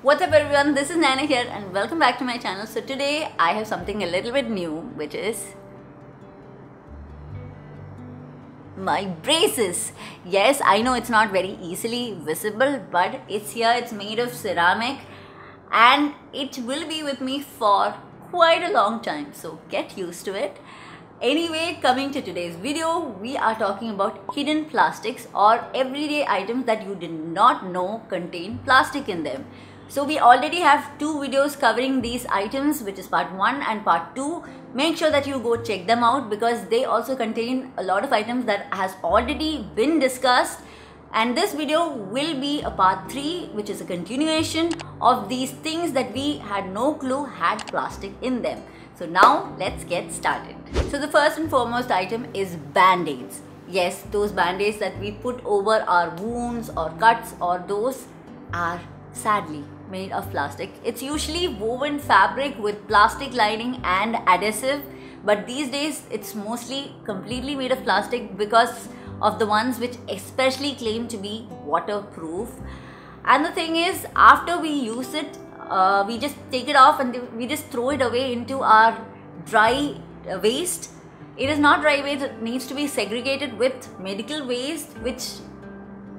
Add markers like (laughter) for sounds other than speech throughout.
What's up everyone, this is Nayana here and welcome back to my channel. So today I have something a little bit new which is my braces. Yes, I know it's not very easily visible but it's here, it's made of ceramic and it will be with me for quite a long time so get used to it. Anyway, coming to today's video, we are talking about hidden plastics or everyday items that you did not know contain plastic in them. So we already have two videos covering these items which is part 1 and part 2. Make sure that you go check them out because they also contain a lot of items that has already been discussed and this video will be a part 3 which is a continuation of these things that we had no clue had plastic in them. So now let's get started. So the first and foremost item is band-aids. Yes, those band-aids that we put over our wounds or cuts or those are sadly made of plastic. It's usually woven fabric with plastic lining and adhesive but these days it's mostly completely made of plastic because of the ones which especially claim to be waterproof. And the thing is after we use it uh, we just take it off and we just throw it away into our dry waste. It is not dry waste it needs to be segregated with medical waste which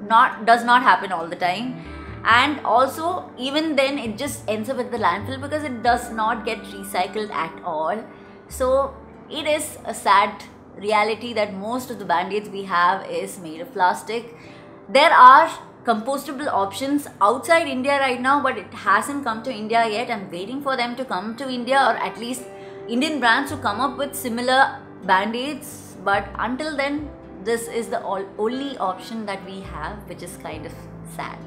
not does not happen all the time and also even then it just ends up at the landfill because it does not get recycled at all so it is a sad reality that most of the band-aids we have is made of plastic there are compostable options outside India right now, but it hasn't come to India yet. I'm waiting for them to come to India or at least Indian brands to come up with similar band-aids. But until then, this is the only option that we have, which is kind of sad.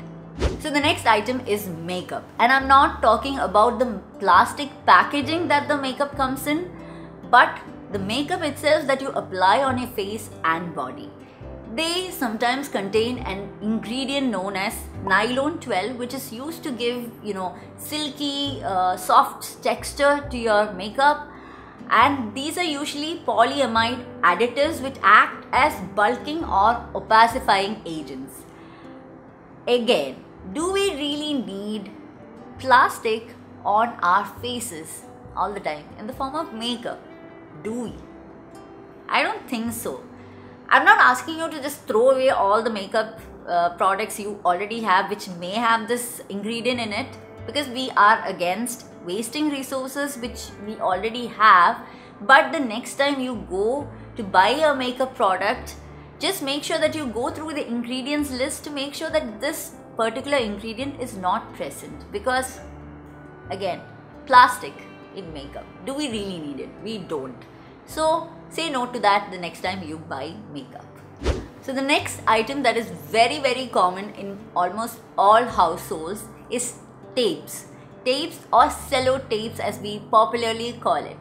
So the next item is makeup. And I'm not talking about the plastic packaging that the makeup comes in, but the makeup itself that you apply on your face and body. They sometimes contain an ingredient known as nylon 12 which is used to give you know silky uh, soft texture to your makeup and these are usually polyamide additives which act as bulking or opacifying agents. Again, do we really need plastic on our faces all the time in the form of makeup? Do we? I don't think so I'm not asking you to just throw away all the makeup uh, products you already have which may have this ingredient in it because we are against wasting resources which we already have but the next time you go to buy a makeup product just make sure that you go through the ingredients list to make sure that this particular ingredient is not present because again plastic in makeup do we really need it we don't so say no to that the next time you buy makeup. So the next item that is very very common in almost all households is tapes. Tapes or cello tapes as we popularly call it.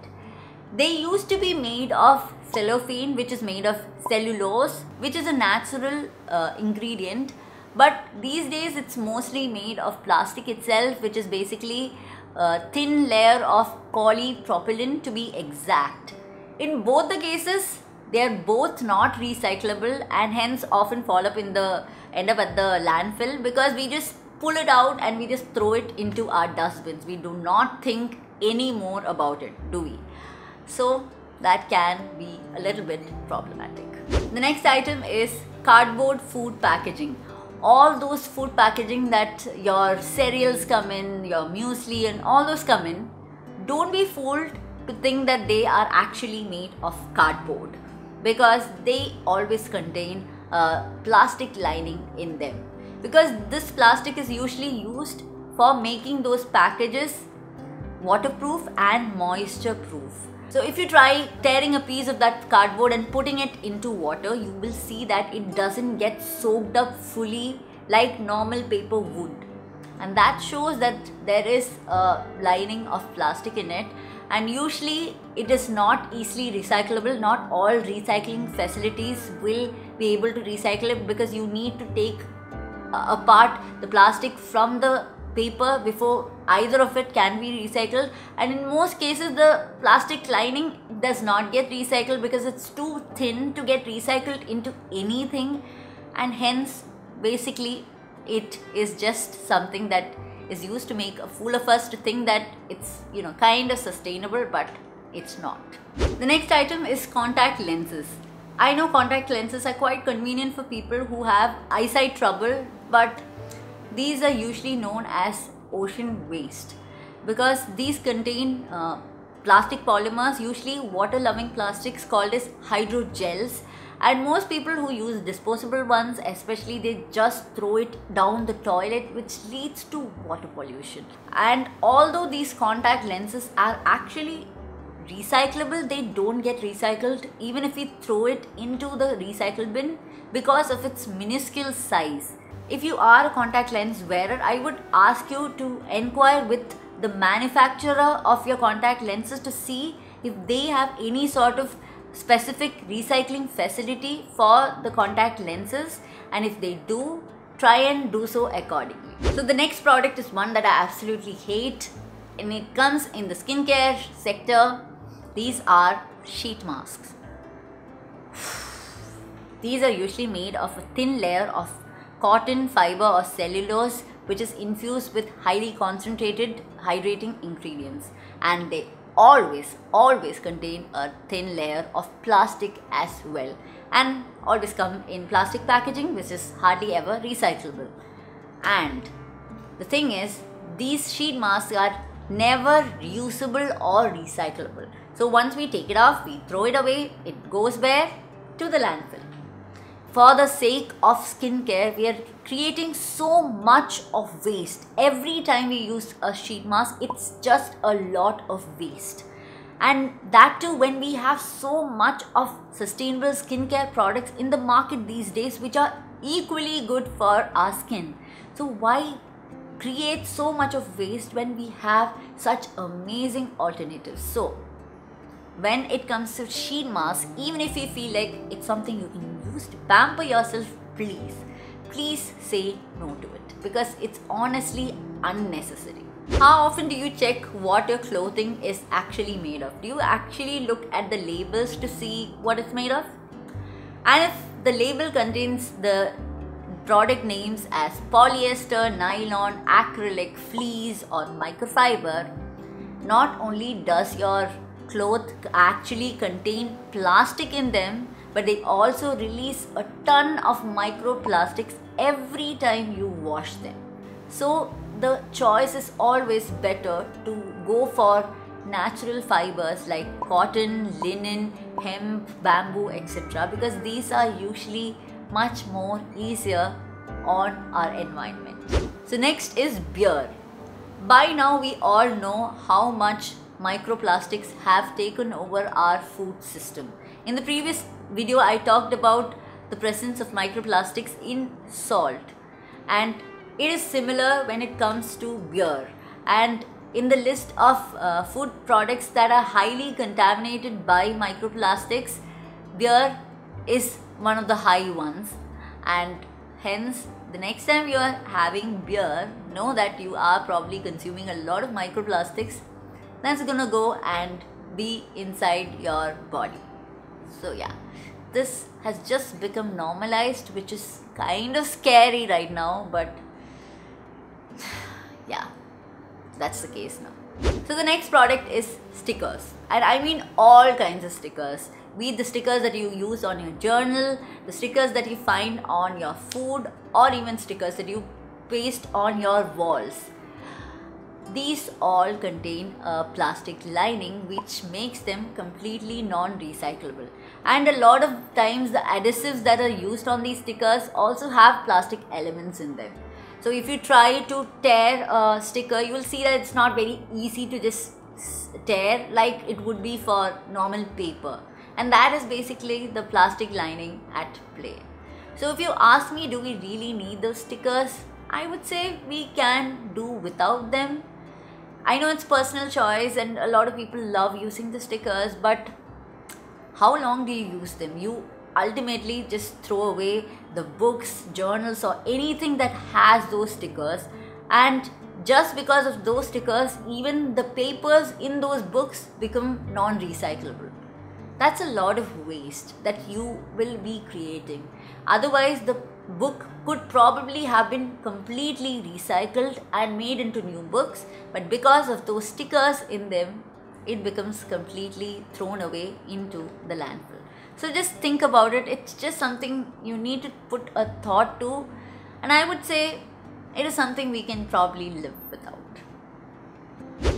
They used to be made of cellophane which is made of cellulose which is a natural uh, ingredient but these days it's mostly made of plastic itself which is basically a thin layer of polypropylene to be exact in both the cases, they are both not recyclable and hence often fall up in the end up at the landfill because we just pull it out and we just throw it into our dustbins. We do not think any more about it, do we? So that can be a little bit problematic. The next item is cardboard food packaging. All those food packaging that your cereals come in, your muesli and all those come in, don't be fooled to think that they are actually made of cardboard because they always contain a plastic lining in them because this plastic is usually used for making those packages waterproof and moisture proof so if you try tearing a piece of that cardboard and putting it into water you will see that it doesn't get soaked up fully like normal paper would. And that shows that there is a lining of plastic in it. And usually it is not easily recyclable. Not all recycling facilities will be able to recycle it because you need to take apart the plastic from the paper before either of it can be recycled and in most cases the plastic lining does not get recycled because it's too thin to get recycled into anything and hence basically it is just something that is used to make a fool of us to think that it's, you know, kind of sustainable, but it's not. The next item is contact lenses. I know contact lenses are quite convenient for people who have eyesight trouble, but these are usually known as ocean waste because these contain uh, plastic polymers, usually water loving plastics called as hydrogels. And most people who use disposable ones, especially, they just throw it down the toilet, which leads to water pollution. And although these contact lenses are actually recyclable, they don't get recycled even if we throw it into the recycle bin because of its minuscule size. If you are a contact lens wearer, I would ask you to inquire with the manufacturer of your contact lenses to see if they have any sort of specific recycling facility for the contact lenses. And if they do try and do so accordingly. So the next product is one that i absolutely hate. And it comes in the skincare sector. These are sheet masks. (sighs) These are usually made of a thin layer of cotton fiber or cellulose which is infused with highly concentrated hydrating ingredients. And they always always contain a thin layer of plastic as well. And always come in plastic packaging which is hardly ever recyclable. And the thing is these sheet masks are never reusable or recyclable. So once we take it off we throw it away it goes where to the landfill for the sake of skincare, we are creating so much of waste. Every time we use a sheet mask, it's just a lot of waste. And that too, when we have so much of sustainable skincare products in the market these days, which are equally good for our skin. So, why create so much of waste when we have such amazing alternatives? So, when it comes to sheet mask, even if you feel like it's something you can use to pamper yourself, please, please say no to it because it's honestly unnecessary. How often do you check what your clothing is actually made of? Do you actually look at the labels to see what it's made of? And if the label contains the product names as polyester, nylon, acrylic, fleece, or microfiber, not only does your cloth actually contain plastic in them, but they also release a ton of microplastics every time you wash them. So the choice is always better to go for natural fibers like cotton, linen, hemp, bamboo, etc. because these are usually much more easier on our environment. So next is beer. By now we all know how much microplastics have taken over our food system. In the previous video, I talked about the presence of microplastics in salt, and it is similar when it comes to beer. And in the list of uh, food products that are highly contaminated by microplastics, beer is one of the high ones, and hence the next time you are having beer, know that you are probably consuming a lot of microplastics. That's gonna go and be inside your body so yeah. This has just become normalized which is kind of scary right now but (sighs) yeah. That's the case now. So the next product is stickers. And i mean all kinds of stickers. Be the stickers that you use on your journal the stickers that you find on your food or even stickers that you paste on your walls these all contain a plastic lining which makes them completely non-recyclable. And a lot of times the adhesives that are used on these stickers also have plastic elements in them. So if you try to tear a sticker, you will see that it's not very easy to just tear like it would be for normal paper. And that is basically the plastic lining at play. So if you ask me, do we really need those stickers? I would say we can do without them I know it's personal choice and a lot of people love using the stickers, but how long do you use them? You ultimately just throw away the books, journals, or anything that has those stickers, and just because of those stickers, even the papers in those books become non recyclable. That's a lot of waste that you will be creating. Otherwise, the book could probably have been completely recycled and made into new books, but because of those stickers in them, it becomes completely thrown away into the landfill. So just think about it. It's just something you need to put a thought to, and I would say it is something we can probably live without.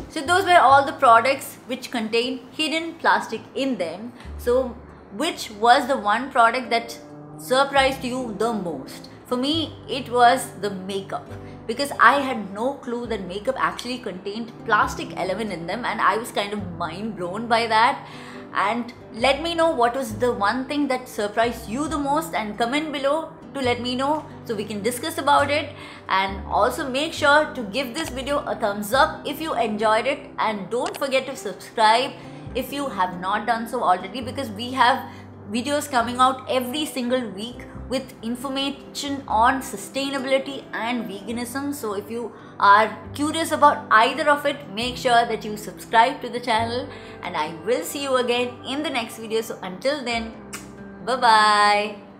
So those were all the products which contain hidden plastic in them. So which was the one product that surprised you the most? For me, it was the makeup. Because I had no clue that makeup actually contained plastic element in them and I was kind of mind blown by that. And let me know what was the one thing that surprised you the most and comment below to let me know so we can discuss about it. And also make sure to give this video a thumbs up if you enjoyed it. And don't forget to subscribe if you have not done so already because we have videos coming out every single week with information on sustainability and veganism. So if you are curious about either of it make sure that you subscribe to the channel. And i will see you again in the next video. So until then bye bye